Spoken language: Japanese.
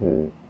うん。